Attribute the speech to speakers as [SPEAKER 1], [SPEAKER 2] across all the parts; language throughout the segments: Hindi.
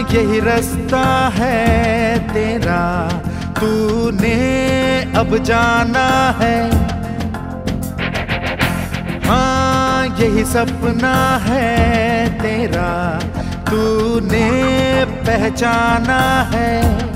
[SPEAKER 1] यही रास्ता है तेरा, तूने अब जाना है। हाँ यही सपना है तेरा, तूने पहचाना है।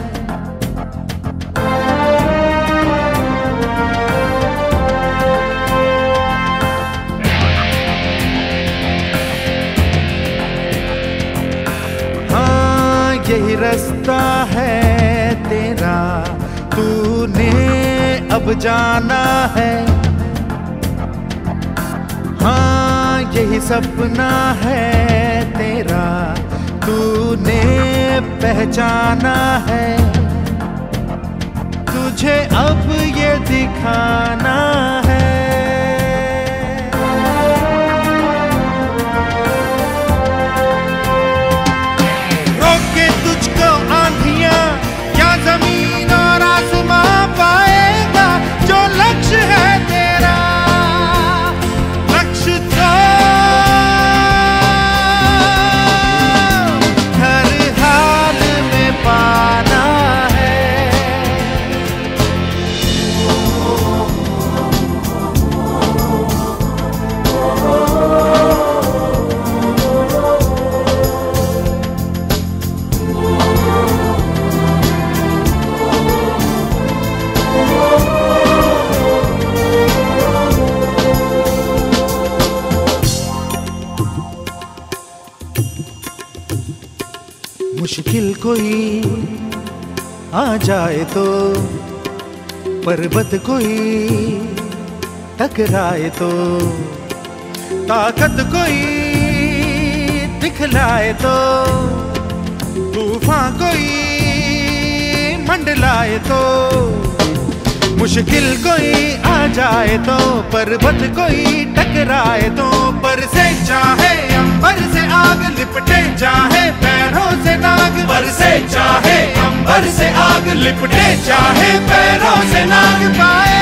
[SPEAKER 1] रास्ता है तेरा, तूने अब जाना है। हाँ यही सपना है तेरा, तूने पहचाना है। तुझे अब ये दिखाना है मुश्किल कोई आ जाए तो पर्वत कोई टकराए तो ताकत कोई दिखलाए तो तूफ़ान कोई मंडलाए तो मुश्किल कोई आ जाए तो पर्वत कोई टकराए तो पर से चाहे अंबर से आग लिपटे चाहे से आग लिपटे चाहे पैरों से नाग है